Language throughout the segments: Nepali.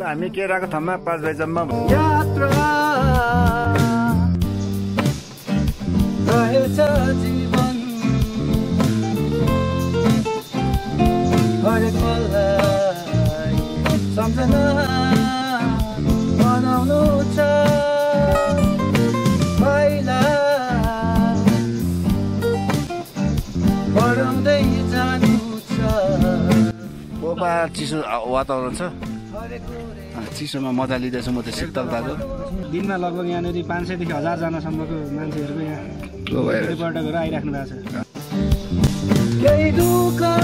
हामी केराको थम्मा पाँच बजीसम्म बनाउनु छ। पहिला बढाउँदै जानु छ। चिसो वातावरण छ? चिसोमा मजा लिँदैछु म त शीतलताको दिनमा लगभग यहाँनिर पाँच सयदेखि हजारजनासम्मको मान्छेहरूको यहाँ आइराख्नु भएको छ।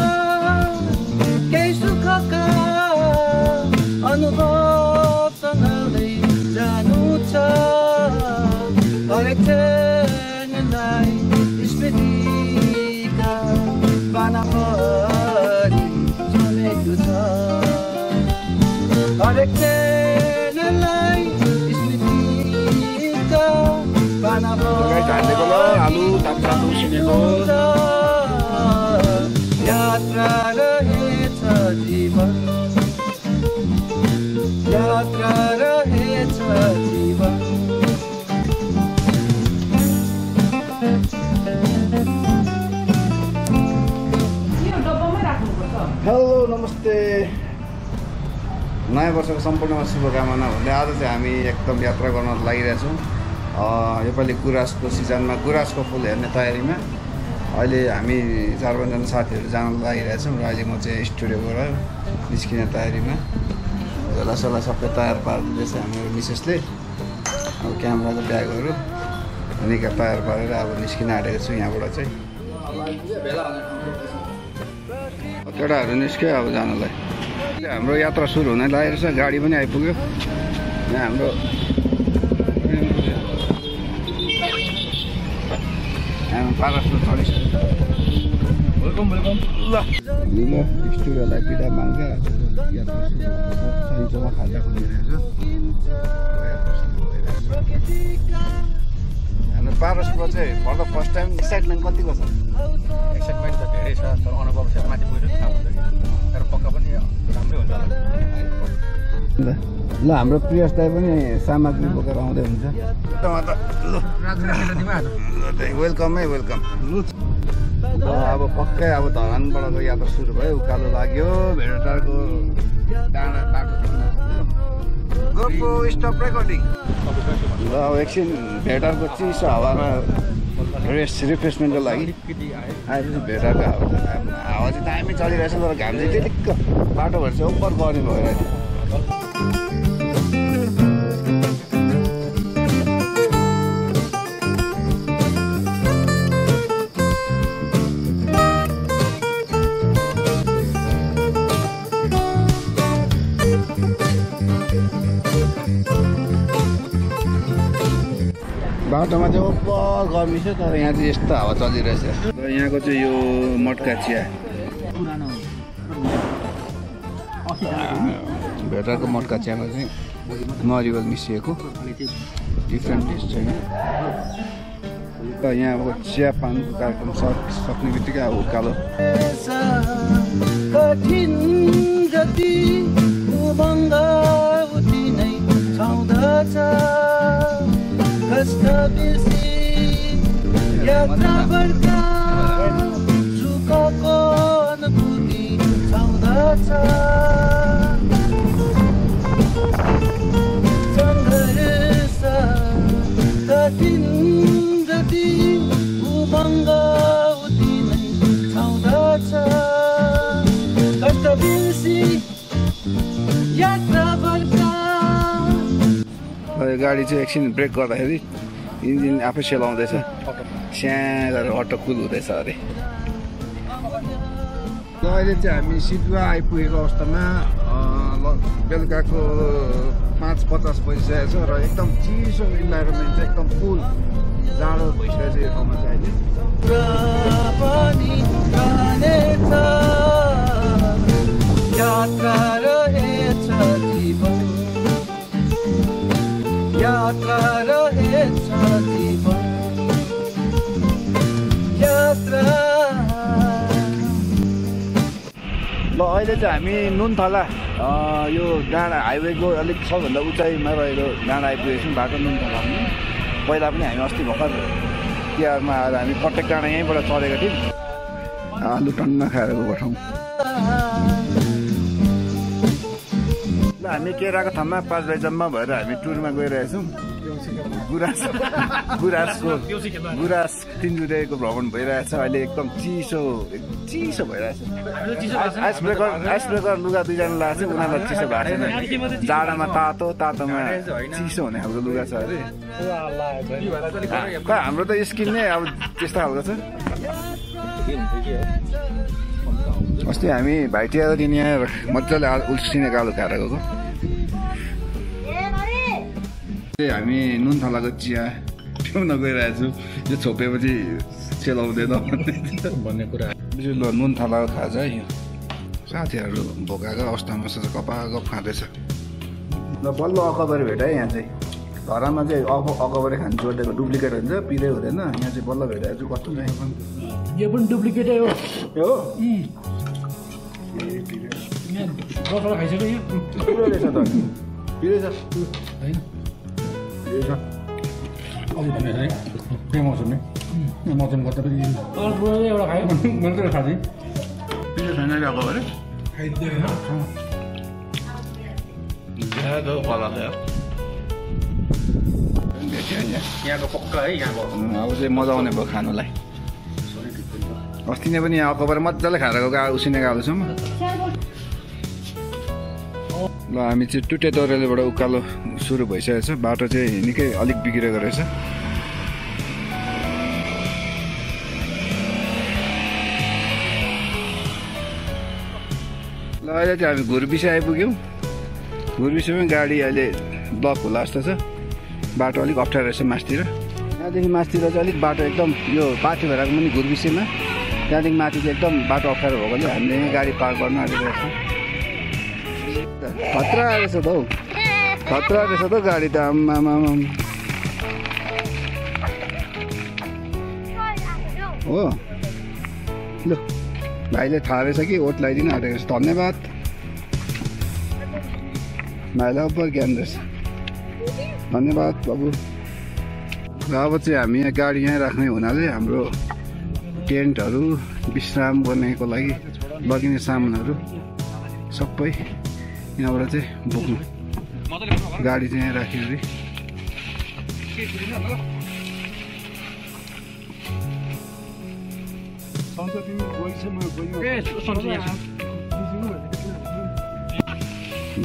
जीवन। यात्रा रहेछ जीवन। हेलो नमस्ते। नयाँ वर्षको सम्पूर्णमा शुभकामना भन्दै आज चाहिँ हामी एकदम यात्रा गर्न लागिरहेछौँ। अँ, योपालि गुराँसको सिजनमा गुराँसको फुल हेर्ने तयारीमा। अहिले हामी चार पाँचजना साथीहरू जान लागिरहेछौँ र अहिले म चाहिँ स्टुडियोबाट निस्किने तयारीमा। झोलासोला सबै तयार पारिदिँदैछ हाम्रो मिसेसले। अब क्यामेराको ब्यागहरू निका तयार पारेर अब निस्किन आँटेको छु यहाँबाट चाहिँ। केटाहरू निस्क्यो अब जानलाई। हाम्रो यात्रा सुरु हुन लागेको छ गाडी पनि आइपुग्यो। यहाँ हाम्रो वेलकम वेलकम ल ल स्टुडियोलाई बिदा माग्दै खाजा हाम्रो पारसमा चाहिँ for the first time excitement कतिको छ एक्साइटमेन्ट त धेरै छ तर अनुभव चाहिँ माथि गएर थाहा हुन्छ तर पक्का पनि राम्रै हुन्छ ल ल हाम्रो प्रियस दाई पनि सामग्री बोकेर आउँदै हुन्छ वेलकमै वेलकम ल अब पक्कै अब धरानबाटको यात्रा सुरु भयो उकालो लाग्यो भेडाटारको डाँडा बाटो स्टप रेकर्डिङ ल अब एकछिन भेटारको चिसो हावामा रेस्ट रिफ्रेसमेन्टको लागि आएपछि भेटारको हावा हावा चाहिँ दामी चलिरहेछ तर घाम चाहिँ टिलिक्क बाटोभरि चाहिँ ओभर गर्ने भएर बाटोमा चाहिँ ओभर गर्मी छ तर यहाँ चाहिँ यस्तो हावा चलिरहेछ। र यहाँको चाहिँ यो मटका चिया। भेटारको मटका चियामा चाहिँ नरिवल मिसिएको। डिफ्रेन्ट टेस्ट छैन। र यहाँ अब चिया पानको कार्यक्रम सक् सक्ने बित्तिकै अब उकालो। कठिन जति कष्ट बेसी यात्रा बढ्दा सुखको अनुभूति छाउँदछ सङ्घर्ष कठिन जति उमङ्ग उति गाडी चाहिँ एकछिन ब्रेक गर्दाखेरि इन्जिन आफै सेलाउँदैछ स्याँ गरेर अटो कुल हुँदैछ अरे। र अहिले चाहिँ हामी सिद्धुवा आइपुगेको अवस्थामा बेलुकाको पाँच पचास बजिसकेको छ र एकदम चिसो इन्भाइरोमेन्ट चाहिँ एकदम फुल जाडो भइसकेको छ यो ठाउँमा चाहिँ अहिले। यात्रा यात्रा रहेछ जीवन यात्रा। ल अहिले चाहिँ हामी नुनथला अ, यो डाँडा हाइवेको अलिक सबभन्दा उचाइमा रहेको डाँडा आइपुगेको बाटो नुनथलामा पहिला पनि हामी अस्ति भर्खर तिहारमा आएर हामी प्रत्येक डाँडा यहीँबाट चढेको थियौँ। आलु टन्न खाएर गएको ठाउँ। हामी केराको थाममा पाँच भाइ जम्मा भएर हामी टुरमा गइरहेछौँ। गुराँस गुराँसको गुराँस तिनजुरेको भ्रमण भइरहेछ। अहिले एकदम चिसो चिसो भइरहेछ। आइस ब्रेकर आइस ब्रेकर लुगा दुईजना लगाएको छ उनीहरूलाई चिसो भएको छैन। जाडोमा तातो तातोमा चिसो हुने खालको लुगा छ अरे। खै हाम्रो त स्किन नै अब त्यस्तो खालको छ। अस्ति हामी भाइटिया दिन यहाँ मजाले उल्सिनेको आलु खाएर गएको। हामी नुनथलाको चिया पिउन गइरहेको छु। यो छोपेपछि सेलाउँदैन भन्ने कुरा। ल नुनथलाको खाजा है यो। साथीहरू भोकाएको अवस्थामा छ कपा गफ खाँदैछ। ल बल्ल अकबरी भेटाएँ यहाँ चाहिँ। घरमा चाहिँ अक अकबरी खानु जोडेको डुप्लिकेट हुन्छ पिरै हुँदैन। यहाँ चाहिँ बल्ल भेटाएको छु। कस्तो यो पनि डुप्लिकेटै हो। हो? बसबाट खाइसक्यो यो पिरो रहेछ त पिरै छ होइन अघि भने है एउटा खायो मैले त अरे भेट्यो यहाँ यहाँको पक्का है यहाँको अब चाहिँ मजा आउने भयो खानुलाई अस्ति नै पनि यहाँ अकबर मजाले खाएर गएको उसिनेको आलुसम्म ल हामी चाहिँ टुटे दौरेलीबाट उकालो सुरु भइसकेको छ। बाटो चाहिँ निकै अलिक बिग्रेको रहेछ। ल अहिले चाहिँ हामी घुरबिसे आइपुग्यौँ। घुरबिसेमै गाडी अहिले ब्लक होला जस्तो छ। बाटो अलिक अप्ठ्यारो रहेछ मासतिर। त्यहाँदेखि मासतिर चाहिँ अलिक बाटो एकदम यो पार्टी भएर पनि घुरबिसेमा त्यहाँदेखि माथि चाहिँ एकदम बाटो अप्ठ्यारो भएकोले हामीले यहाँ गाडी पार्क गर्न आँटेको छ। खतरा रहेछ त हौ। खतरा रहेछ त गाडी त आम्मामा हो। लु भाइले थाहा रहेछ कि ओट लगाइदिनु आँटेको छ। धन्यवाद। भाइलाई अब ज्ञान रहेछ। धन्यवाद बाबु। र अब चाहिँ हामी यहाँ गाडी यहीँ राख्ने हुनाले हाम्रो टेन्टहरू विश्राम गर्नेको लागि लगिने सामानहरू सबै यहाँबाट चाहिँ बोक्नु। गाडी चाहिँ यहाँ राख्यो अरे।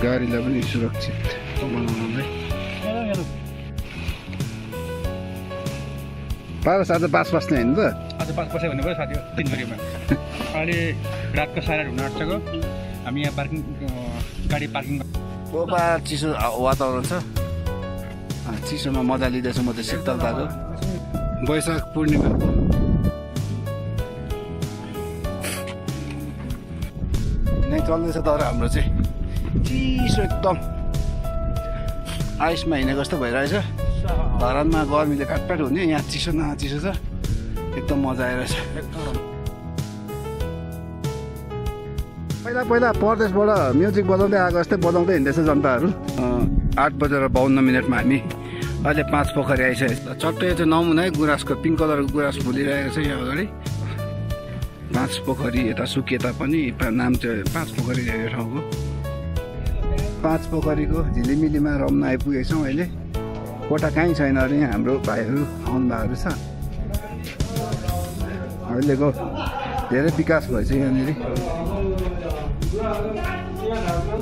गाडीलाई पनि सुरक्षित बनाउनलाई। पारस आज बास बस्ने होइन त। आज पाँच वर्ष भन्नु पऱ्यो साथी तिनभरिमा अहिले रातको साढे हुन आँट्छको हामी यहाँ पार्किङ गाडी पार्किङ ओपा चिसो वातावरण छ? चिसोमा मजा लिँदैछु म त शीतलताको वैशाख पूर्णिमा। नै चल्दैछ तर हाम्रो चाहिँ। चिसो एकदम। आइसमा हिँडेको जस्तो भइरहेछ। धरानमा गर्मीले काटपाट हुने यहाँ चिसो न चिसो छ। एकदम मजा आइरहेछ पहिला पहिला परदेशबाट म्युजिक बजाउँदै आएको जस्तै बजाउँदै हिँड्दैछ जनताहरू। आठ बजेर बाहन्न मिनटमा हामी अहिले पाँच पोखरी आइसकेको छ चट्टै चाहिँ नमुना है गुराँसको पिङ्क कलरको गुराँस फुलिरहेको छ यहाँ अगाडि। पाँच पोखरी यता सुकेता पनि नाम चाहिँ पाँच पोखरी यो ठाउँको। पाँच पोखरीको झिलिमिलीमा रम्न आइपुगेछौँ अहिले। कोटा कहीँ छैन अरे हाम्रो भाइहरू आउनुभएको छ। अहिलेको धेरै विकास भएछ यहाँनिर।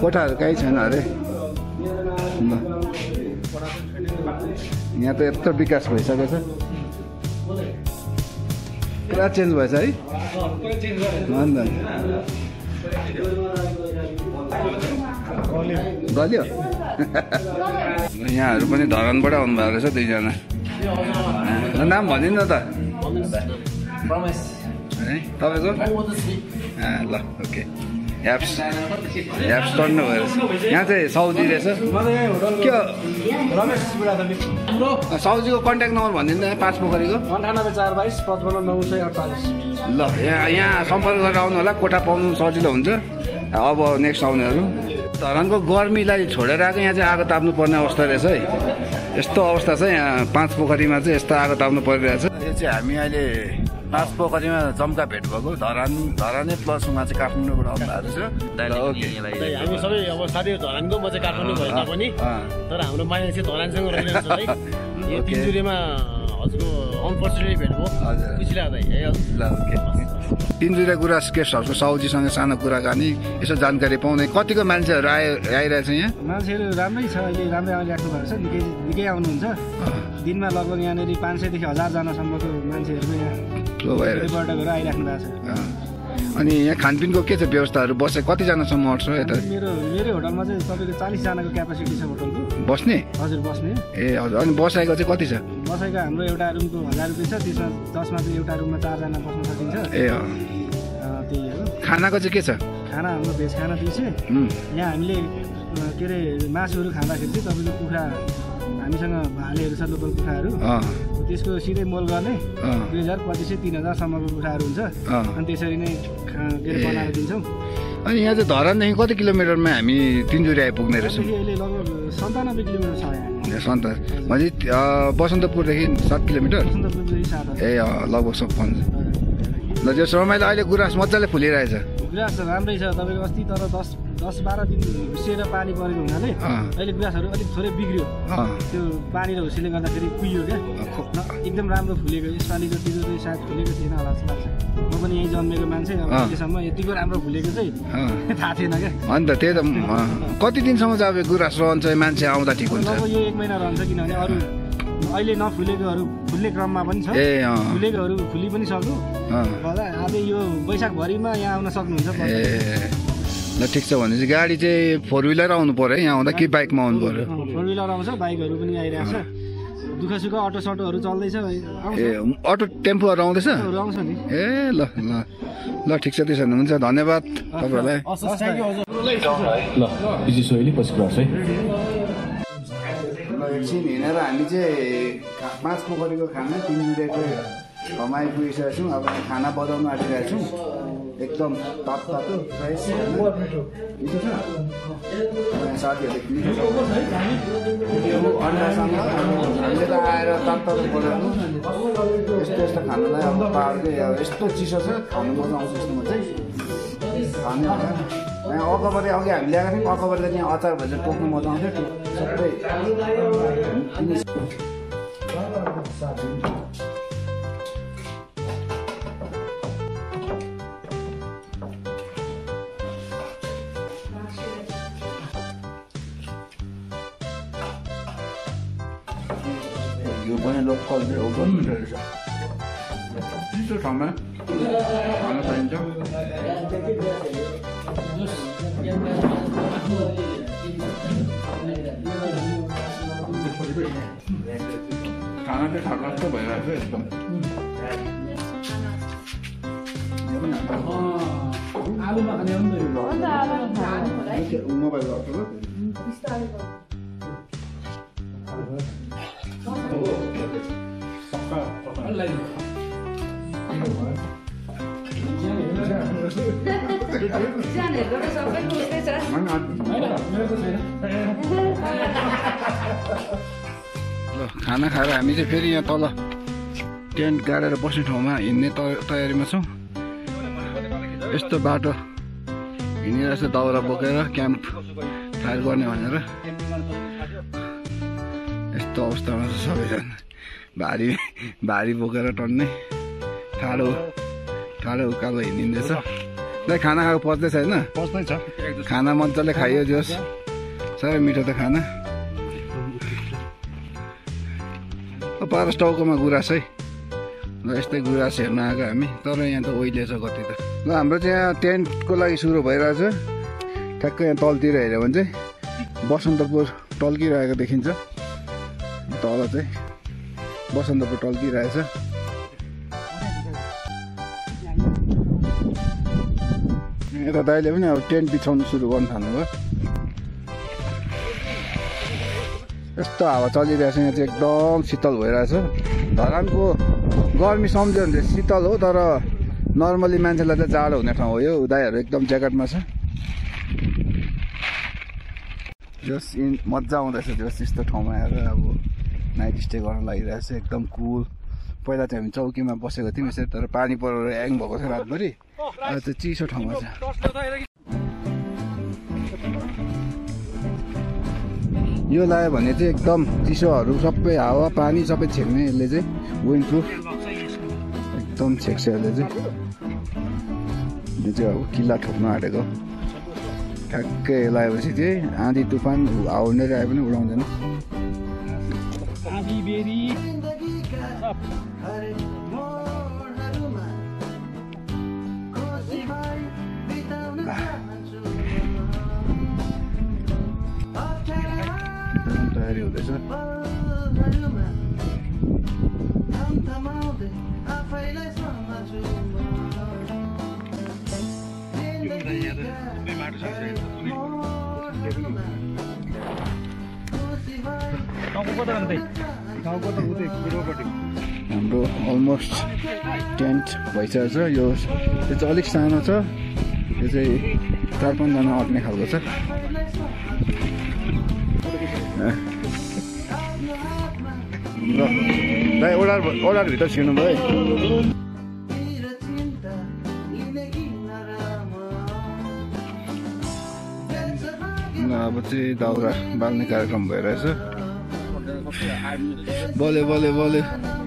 कोठाहरू कहीँ छैन अरे। ल। यहाँ त यत्रो विकास भइसकेको छ पुरा चेन्ज भएछ है। अन्त गल्यो यहाँहरू पनि धरानबाट आउनुभएको रहेछ दुईजना। नाम भनिदिनु न त। तपाईँको? ल ओके। एप्स एप्स टन्नु भयो। यहाँ चाहिँ साउजी रहेछ। के हो? साउजीको कन्ट्याक्ट नम्बर भनिदिनु पाँच पोखरीको। अन्ठानब्बे चार बाइस पचपन्न नौ सय अडचालिस ल यहाँ यहाँ सम्पर्क गरेर आउनु होला कोठा पाउनु सजिलो हुन्छ। अब नेक्स्ट आउनेहरू। धरानको गर्मीलाई छोडेर आएको यहाँ चाहिँ आगो ताप्नु पर्ने अवस्था रहेछ है। यस्तो अवस्था छ यहाँ पाँच पोखरीमा चाहिँ यस्तो आगो ताप्नु परिरहेछ। यो चाहिँ हामी अहिले पाँच पोखरीमा जम्का भेट भएको धरान धरानै प्लस उहाँ चाहिँ काठमाडौँबाट आउनुभएको छ। हामी सबै अब धरानको म चाहिँ काठमाडौँ भए तापनि तर हाम्रो माया चाहिँ धरानसँग यो। हजुरको अनफर्चुनेटली भेट भयो ओके। तिनजुरे गुराँस गेस्ट हाउसको साउजीसँग सानो कुराकानी यसो जानकारी पाउँदै कतिको मान्छेहरू आयो आइरहेछ यहाँ? मान्छेहरू राम्रै छ अहिले राम्रै आइराख्नु भएको छ निकै निकै आउनुहुन्छ। दिनमा लगभग यहाँनिर पाँच सयदेखि हजारजनासम्मको मान्छेहरू यहाँ पर्यटकहरू आइराख्नु भएको छ। अनि यहाँ खानपिनको के छ व्यवस्थाहरू? बसे कतिजनासम्म अट्छ यता? मेरो मेरै होटलमा चाहिँ तपाईँको चालिसजनाको क्यापासिटी छ होटलको। बस्ने? हजुर बस्ने। ए हजुर अनि बसाइको चाहिँ कति छ? बसेको हाम्रो एउटा रुमको हजार रुपियाँ छ त्यसमा जसमा चाहिँ एउटा रुममा चारजना बस्न सकिन्छ। ए त्यही हो। खानाको चाहिँ के छ? खाना हाम्रो भेज खाना दुई सय यहाँ हामीले के अरे मासुहरू खाँदाखेरि चाहिँ तपाईँको कुखुरा हामीसँग भालेहरू छ लोकल कुखुराहरू। त्यसको सिधै मोल गर्ने। दुई हजार पच्चिस सय तिन हजारसम्मको कुखुराहरू हुन्छ। अनि त्यसरी नै के अरे। बनाएर दिन्छौँ। अनि यहाँ चाहिँ धरानदेखि कति किलोमिटरमा हामी तिनजुरी आइपुग्ने रहेछौँ? सन्त अँ, बसन्तपुरदेखि सात किलोमिटर? ए लगभग सब ल त्यो समयमा अहिले गुराँस मजाले फुलिरहेछ। गुराँस त राम्रै छ तपाईँको अस्ति तर दस दस बाह्र दिन हुसिएर पानी परेको हुनाले। अहिले गुराँसहरू अलिक थोरै बिग्रियो। त्यो पानी र हुसीले गर्दाखेरि कुहियो क्या। एकदम राम्रो फुलेको यसपालि जतिको चाहिँ सायद फुलेको थिएन होला जस्तो लाग्छ। म पनि यहीँ जन्मेको मान्छे अब। अहिलेसम्म यतिको राम्रो फुलेको चाहिँ। थाहा थिएन क्या। अनि त त्यही त कति दिनसम्म चाहिँ अब गुराँस रहन्छ मान्छे आउँदा ठिक हुन्छ? लगभग यो एक महिना रहन्छ किनभने अरू अहिले नफुलेकोहरू फुल्ने क्रममा पनि छ। फुलेकोहरू फुली पनि होला अब यो वैशाखभरिमा यहाँ आउन सक्नुहुन्छ। ए ल ठिक छ भनेपछि गाडी चाहिँ फोर विलर आउनु पऱ्यो है यहाँ आउँदा कि बाइकमा आउनु पऱ्यो? फोर विलर आउँछ बाइकहरू पनि आइरहेको छ दुःख सुख अटो सटोहरू चल्दैछ। आउँछ। ए अटो टेम्पोहरू आउँदैछ? नि। ए ल ल ल ठिक छ त्यसो भने हुन्छ धन्यवाद तपाईँहरूलाई। ल पछि है। ल एकछिन हिँडेर हामी चाहिँ पाँच पोखरीको खाना तिन जुरेको ठाउँमा आइपुगिसकेको छौँ। अब खाना बजाउनु आँटिरहेको छौँ। एकदम तातो तातो फ्रेस मिठो। छ? साथीहरूले अन्डासँग हामीले त आएर तातो तातो बनाएको यस्तो यस्तो खानालाई अब पाहाडकै अब यस्तो चिसो छ। खानु मजा आउँछ यस्तोमा चाहिँ खानु अकबरी अघि हामी ल्याएको थियौँ। अकबरले त्यहाँ अचार भएर टोक्नु मजा आउँथ्यो। त्यो सबै यो पनि लोकल चाहिँ हो पनि मिठो रहेछ चिसो ठाउँमा खान खाना भइरहेको छ एकदम यो पनि हाल्छ। मोबाइल गर्छु ल ल खाना खाएर हामी चाहिँ फेरि यहाँ तल टेन्ट गाडेर बस्ने ठाउँमा हिँड्ने त- तयारीमा छौँ। यस्तो बाटो हिँडिरहेको छ दाउरा बोकेर क्याम्प फायर गर्ने भनेर। यस्तो अवस्थामा छ सबैजना भारी भारी बोकेर टन्ने ठाडो ठाडो उकालो हिँडिँदैछ। खाना खाएको पच्दैछ होइन पस्नै छ। खाना मजाले खाइयो जोस्। साह्रै मिठो त खाना। पारस टाउकोमा गुराँस है। ल यस्तै गुराँस हेर्न आएको हामी। तर यहाँ त ओइलिएछ कति त। ल हाम्रो चाहिँ यहाँ टेन्टको लागि सुरु भइरहेछ। ठ्याक्कै यहाँ तलतिर हेऱ्यो भने चाहिँ बसन्तपुर टल्किरहेको देखिन्छ। तल चाहिँ बसन्तपुर टल्किरहेछ। यता दाइले पनि अब टेन्ट बिछाउनु सुरु गर्नु थाल्नुभयो। यस्तो हावा चलिरहेछ यहाँ चाहिँ एकदम शीतल भइरहेछ धरानको गर्मी सम्झ्यो भने चाहिँ शीतल हो तर नर्मली मान्छेलाई चाहिँ जाडो हुने ठाउँ हो यो। उदायहरू एकदम ज्याकेटमा छ। जस इन मजा आउँदैछ जस यस्तो ठाउँमा आएर अब नाइट स्टे गर्न लागिरहेछ एकदम कुल। पहिला चाहिँ हामी चौकीमा बसेको थियौँ यसरी तर पानी परेर ह्याङ भएको थियो रातभरि। अहिले चाहिँ चिसो ठाउँमा छ। यो लगायो भने चाहिँ एकदम चिसोहरू सबै हावा पानी सबै छेक्ने यसले चाहिँ विन्ड प्रुफ एकदम छेक्छ यसले चाहिँ यो चाहिँ अब किल्ला ठोक्न आँटेको ठ्याक्कै लगाएपछि चाहिँ आँधी तुफान हाउन्डेर आए पनि उडाउँदैन। एकदम तयारी हुँदैछ हाम्रो अलमोस्ट टेन्ट भइसकेको छ यो यो चाहिँ अलिक सानो छ। यो चाहिँ चार पाँचजना अट्ने खालको छ। ल दाइ ओडार ओडारभित्र छिर्नु भयो है अब चाहिँ दाउरा बाल्ने कार्यक्रम भइरहेछ बल्यो बल्यो बाल्यो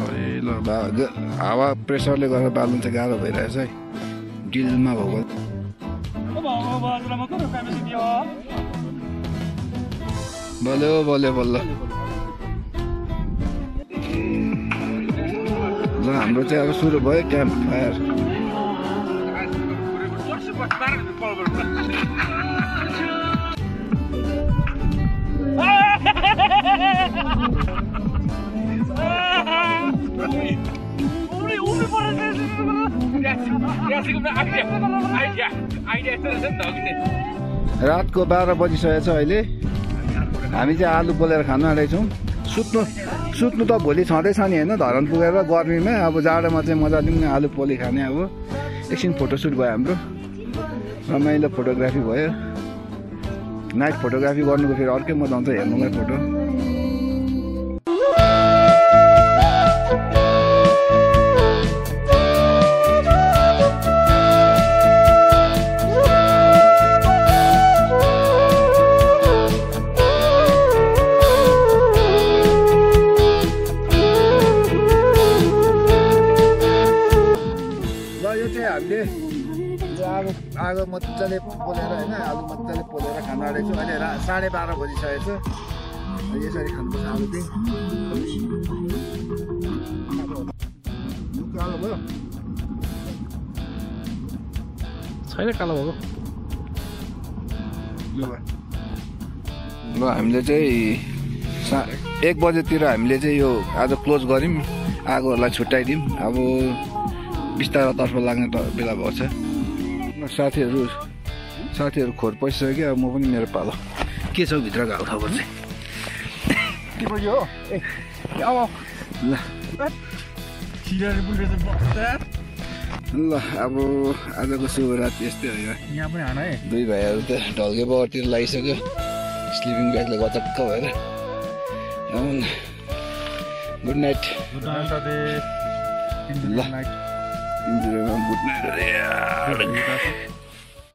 अरे ल बा- ग- हावा प्रेसरले गर्दा बाल्नु चाहिँ गाह्रो भइरहेछ है डिलमा भएको बल्यो बल्यो बल्ल ल हाम्रो चाहिँ अब सुरु भयो क्याम्प फायर रातको बाह्र बजिसकेको छ अहिले। हामी चाहिँ आलु पोलेर खानु आँटेको छौँ सुत्नु सुत्नु त भोलि छँदैछ नि होइन धरान पुगेर गर्मीमा। अब जाडोमा चाहिँ मजा लिउँ न आलु पोली खाने अब। एकछिन फोटोसुट भयो हाम्रो। रमाइलो फोटोग्राफी भयो। नाइट फोटोग्राफी गर्नुको फेरि अर्कै मजा आउँछ हेर्नुलाई फोटो आगो मजाले पोलेर होइन आलु मजाले पोलेर खानु आँटेको छु। अहिले रा साढे बाह्र बजिसकेको छ। यसरी खानुपर्छ आलु चाहिँ। कालो भयो। छैन कालो भएको। ल हामीले चाहिँ सा एक बजेतिर हामीले चाहिँ यो आज क्लोज गऱ्यौँ। आगोहरूलाई छुट्याइदिउँ। अब बिस्तारोतर्फ लाग्ने त बेला भएको छ। साथीहरू साथीहरू खोर पसिसक्यो अब म पनि मेरो पालो। के छ हौ भित्रको हाल खबर चाहिँ? के बज्यो हो ए अब ल। अब आजको शुभरात यस्तै हो यहाँ पनि हान है। दुई भाइहरू त ढल्के बगरतिर लागिसक्यो। स्लिपिङ ब्यागले गचक्क भएर। गुड नाइट ल। Real.